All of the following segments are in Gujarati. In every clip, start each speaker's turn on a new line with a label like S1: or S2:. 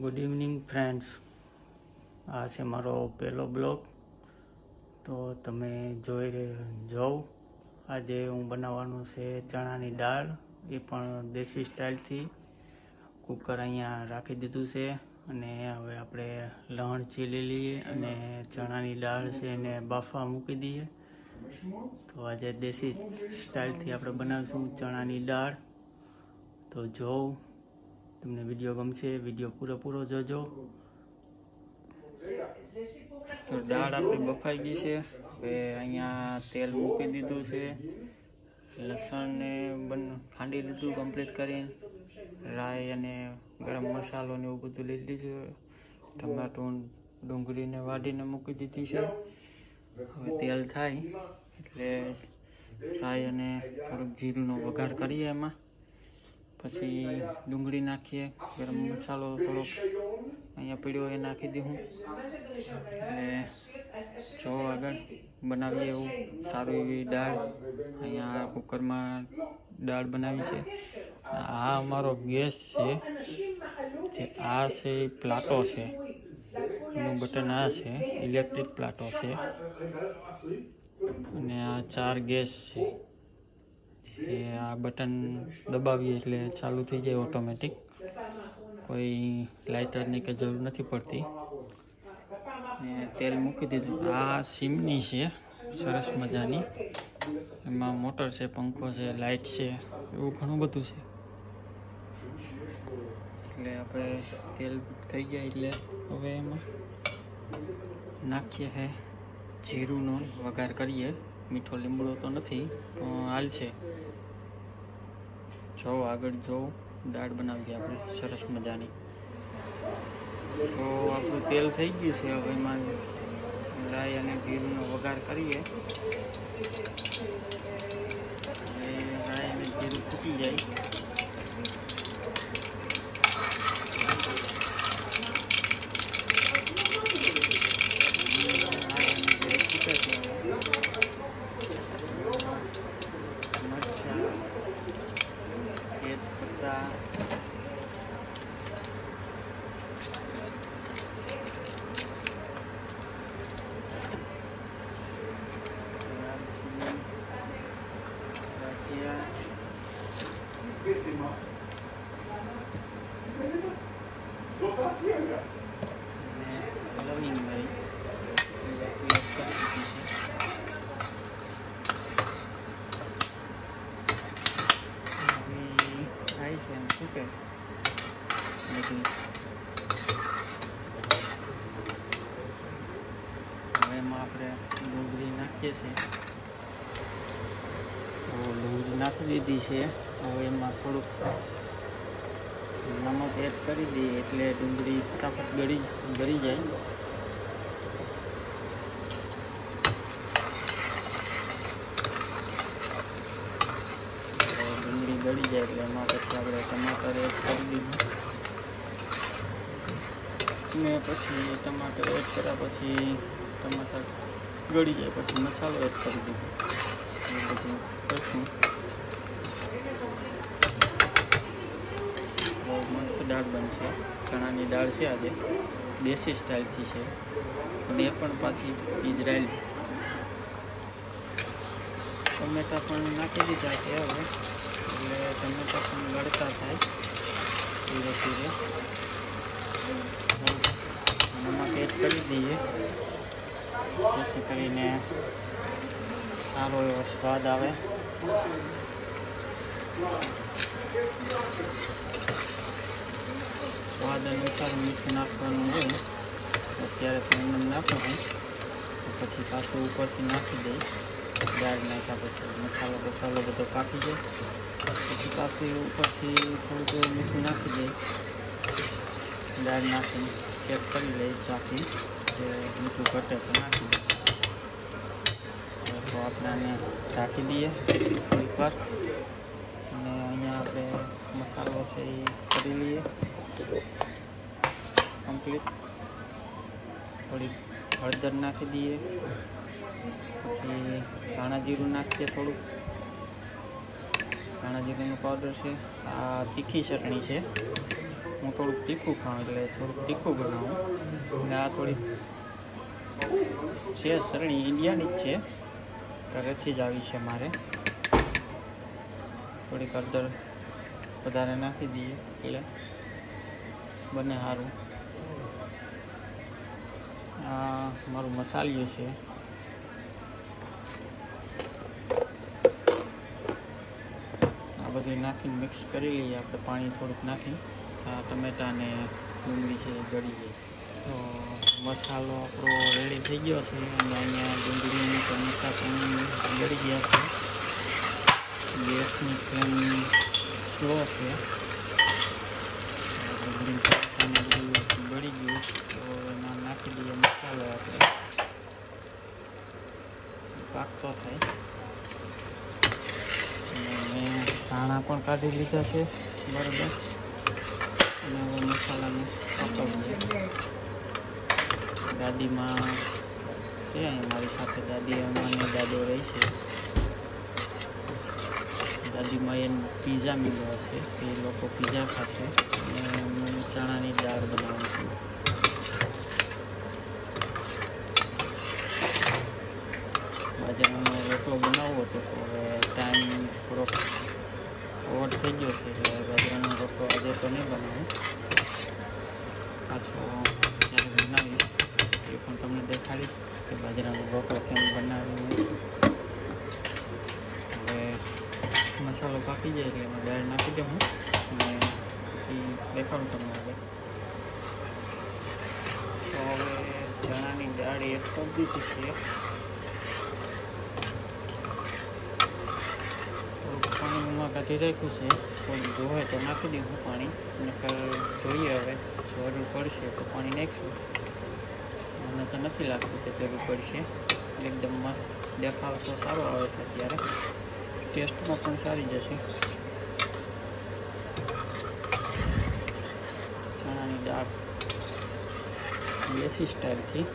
S1: ગુડ ઇવનિંગ ફ્રેન્ડ્સ આ છે મારો પહેલો બ્લોગ. તો તમે જોઈ જોઉં આજે હું બનાવવાનું છે ચણાની દાળ. એ પણ દેશી સ્ટાઇલથી કુકર અહીંયા રાખી દીધું છે. અને હવે આપણે લણ ચીલી લઈએ અને ચણાની દાળ છે એને બાફવા મૂકી દઈએ. તો આજે દેશી સ્ટાઇલથી આપણે બનાવીશું ચણાની દાળ. તો જોઉં તમને વીડિયો ગમશે, વીડિયો પૂરેપૂરો જોજો. તો દાળ આપણી બફાઈ ગઈ છે. હવે અહીંયા તેલ મૂકી દીધું છે. લસણને બન ખાંડી લીધું કમ્પ્લીટ કરીને રાઈ અને ગરમ મસાલો ને એવું બધું લીધું ટમાટું ડુંગળીને વાઢીને મૂકી દીધી છે. હવે તેલ થાય. એટલે રાઈ અને થોડુંક જીરુંનો વઘાર કરીએ એમાં. પછી ડુંગળી નાખીએ, ગરમ મસાલો થોડોક. અહીંયા પીળ્યો એ નાખી દઉં અને જો આગળ બનાવીએ એવું સારું એવી દાળ. અહીંયા કુકરમાં દાળ બનાવી છે. આ અમારો ગેસ છે. જે આ છે પ્લાટો છે. એનું બટન આ છે, ઇલેક્ટ્રિક પ્લાટો છે. અને આ ચાર ગેસ છે. એ આ બટન દબાવીએ એટલે ચાલુ થઈ જાય ઓટોમેટિક. કોઈ લાઇટરની કે જરૂર નથી પડતી. ને તેલ મૂકી દીધું. આ સિમની છે, સરસ મજાની. એમાં મોટર છે, પંખો છે, લાઇટ છે, એવું ઘણું બધું છે. એટલે આપણે તેલ થઈ ગયા એટલે હવે એમાં નાખીએ હે જીરુંનો વઘાર કરીએ. મીઠો લીમડો તો નથી હાલ છે. જો આગળ જો દાળ બનાવીએ આપણે. સરસ મજાની. તો આપણું તેલ થઈ ગયું છે. હવે એમાં રાઈ અને જીરુંનો વઘાર કરીએ. રાઈ અને જીરું ફૂટી જાય તેજ પત્તા લવિંગ મરી થાય છે એમ શું કે હવે એમાં આપણે ડુંગળી નાખીએ છીએ. તો ડુંગળી નાખી દીધી છે. હવે એમાં થોડુંક નમક એડ કરી દઈએ એટલે ડુંગળી ફટાફટ ગળી ગળી જાય તો ડુંગળી ગળી જાય એટલે એમાં પછી આપણે ટમાટર એડ કરી દીધું. ને પછી ટમાટર એડ કર્યા પછી ટમાટર ગળી જાય પછી મસાલો એડ કરી દીધો. એ બધું કરશું. બહુ મસ્ત દાળ બનશે. ચણાની દાળ છે આજે. દેશી સ્ટાઇલથી છે. અને એ પણ પાછી ઇઝરાયલ ટમેટા પણ નાખી દીધા છે હવે. એટલે ટમેટા પણ ગળતા થાય. ધીરે ધીરે. નમક એડ કરી દઈએ. જેથી કરીને સારો એવો સ્વાદ આવે. સ્વાદ અનુસાર મીઠું નાખવાનું હોય. અત્યારે તો એમ નાખું છું પછી પાછું ઉપરથી નાખી દઈશ દાળ નાખ્યા પછી મસાલો બસાલો બધો પાકી જાય પછી પાછું ઉપરથી એવું મીઠું નાખી દે. દાળ નાખીને ચેક કરી લઈશ ચાખી જે મીઠું ઘટે તો નાખી દે. તો આપણે આને ઢાંકી દઈએ થોડીક અને અહીંયા આપણે મસાલો છે એ કરી લઈએ. કમ્પ્લીટ થોડી હળદર નાખી દઈએ. પછી ધાણા જીરું નાખીએ થોડુંક. ધાણા જીરુંનો પાવડર છે. આ તીખી ચટણી છે. હું થોડુંક તીખું ખાઉં એટલે થોડુંક તીખું બનાવું. અને આ થોડી છે સરળી ઇન્ડિયાની જ છે. ઘરેથી જ આવી છે મારે. થોડીક હળદર વધારે નાખી દઈએ એટલે બને સારું. આ મારું મસાલિયું છે. બધું નાખીને મિક્સ કરી લઈએ. આપણે પાણી થોડુંક નાખી આ ટમેટાને ડુંગળી છે ગળીએ તો મસાલો આપણો રેડી થઈ ગયો છે. અને અહીંયા ડુંગળી ટમેટા પણ ગળી ગયા છે. ગેસની ફ્લેમ સ્લો છે. ડુંગળી ટમેટાને બધું ગળી ગયું તો એમાં નાખી દઈએ મસાલો આપણે પાકતો થાય અને મેં ધાણા પણ કાઢી લીધા છે. બરાબર. અને હવે મસાલાને દાદીમાં છે મારી સાથે દાદી અમાને દાદો રહે છે. દાદીમાં એને પીઝા મેળવ્યા છે એ લોકો પીઝા ખાશે. અને ચણાની દાળ બનાવું છું. બાજરાનો રોટલો બનાવવો હતો તો હવે ટાઈમ થોડોક ઓવર થઈ ગયો છે. એટલે બાજરાનો રોટલો આજે તો નહીં બનાવું. પાછો જ્યારે બનાવીશ. એ પણ તમને દેખાડીશ કે બાજરાનો રોટલો કેમ બનાવ્યો હવે મસાલો પાકી જાય એટલે એમાં દાળ નાખી દઉં હું. અને પછી દેખાડું તમને હવે. તો હવે ચણાની દાળ એક દીધી છે થોડુંક પાણી ઉમાં કાઢી રાખ્યું છે, કોઈ જોવે તો નાખી દઉં પાણી. નકર જોઈએ હવે, જરૂર પડશે તો પાણી નાખીશું. મને તો નથી લાગતું કે જરૂર પડશે. એકદમ મસ્ત દેખાવ તો સારો આવે છે અત્યારે. ટેસ્ટમાં પણ સારી જશે. ચણાની દાળ દેશી સ્ટાઇલથી.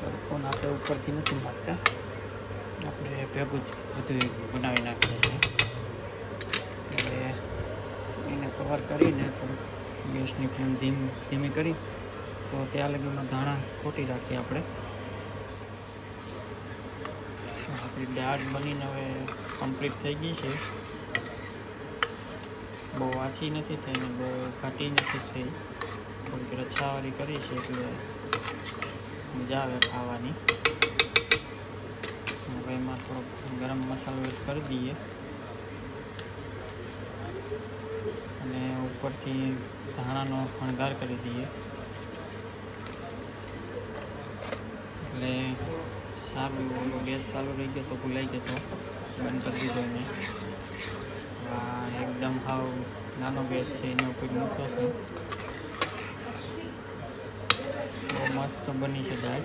S1: તડકો આપણે ઉપરથી નથી મારતા. આપણે ભેગું જ બધું બનાવી નાખીએ છીએ એટલે એને કવર કરીને થોડું ગેસની ફ્લેમ ધીમ ધીમી કરી, તો ત્યાં લગીમાં ધાણા ખોટી રાખીએ આપણે. આપણી દાળ બનીને હવે કમ્પ્લીટ થઈ ગઈ છે. બહુ આછી નથી થઈ ને બહુ ઘાટી નથી થઈ. થોડીક રચ્છાવાળી કરી છે એટલે મજા આવે ખાવાની. હવે એમાં થોડોક ગરમ મસાલો કરી દઈએ. અને ઉપરથી ધાણાનો ફણગાર કરી દઈએ. એટલે સારું ગેસ ચાલુ રહી ગયો તો ભૂલાઈ ગયો તો બંધ કરી દીધો એને. આ એકદમ હાવ નાનો ગેસ છે, એનો ઉપયોગ મૂક્યો છે. મસ્ત બની છે દાળ.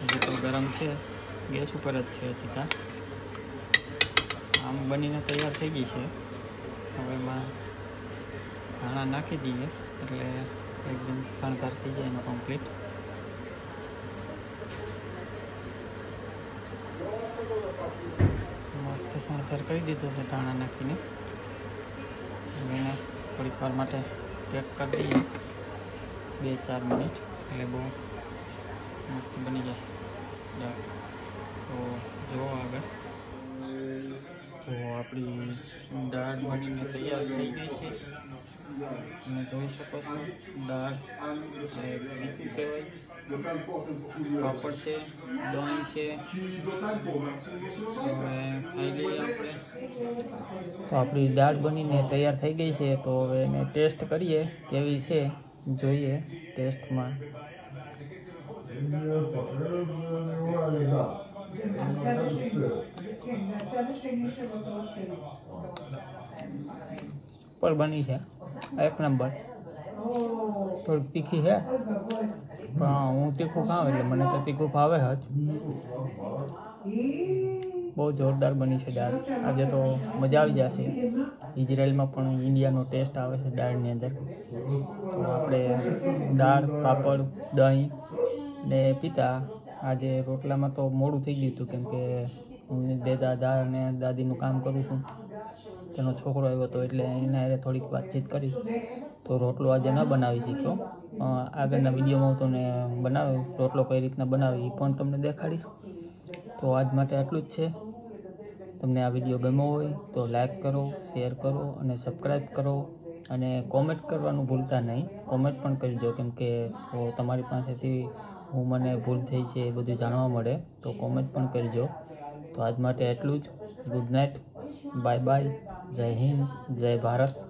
S1: હજી તો ગરમ છે, ગેસ ઉપર જ છે હજી આમ બનીને તૈયાર થઈ ગઈ છે. હવે એમાં ધાણા નાખી દઈએ એટલે એકદમ શણગાર થઈ જાય એનો કમ્પ્લીટ મસ્ત શણગાર કરી દીધો છે ધાણા નાખીને એને થોડીક વાર માટે પેક કરી દઈએ બે ચાર મિનિટ એટલે બહુ મસ્ત બની જાય તો જુઓ આગળ તો આપણી દાળ બનીને તૈયાર થઈ ગઈ છે તમે જોઈ શકો છો દાળ કહેવાય પાપડ છે દહીં છે હવે આપણે તો આપણી દાળ બનીને તૈયાર થઈ ગઈ છે તો હવે એને ટેસ્ટ કરીએ કેવી છે જોઈએ ટેસ્ટમાં સુપર બની છે એક નંબર. થોડીક તીખી છે. પણ હું તીખું ખાઉં એટલે મને તો તીખું ભાવે જ. બહુ જોરદાર બની છે દાળ. આજે તો મજા આવી જશે. ઇઝરાયલમાં પણ ઇન્ડિયાનો ટેસ્ટ આવે છે દાળની અંદર. તો આપણે દાળ, પાપડ, દહીં ને પિતા આજે રોટલામાં તો મોડું થઈ ગયું હતું કેમ કે હું દાદા અને દાદીનું કામ કરું છું. તેનો છોકરો આવ્યો હતો એટલે એના હારે થોડીક વાતચીત કરી. તો રોટલો આજે ન બનાવી શીખ્યો. આગળના વિડીયોમાં હું તમને બનાવ્યો, રોટલો કઈ રીતના બનાવી એ પણ તમને દેખાડીશ. તો આજ માટે આટલું જ છે. તમને આ વીડિયો ગમ્યો હોય તો લાઈક કરો, શેર કરો અને સબસ્ક્રાઈબ કરો અને કોમેન્ટ કરવાનું ભૂલતા નહીં. કોમેન્ટ પણ કરજો કેમ કે તો તમારી પાસેથી હું મને ભૂલ થઈ છે એ બધું જાણવા મળે તો કોમેન્ટ પણ કરજો. તો આજ માટે એટલું જ. Good night. Bye bye. Jai Hind જય ભારત.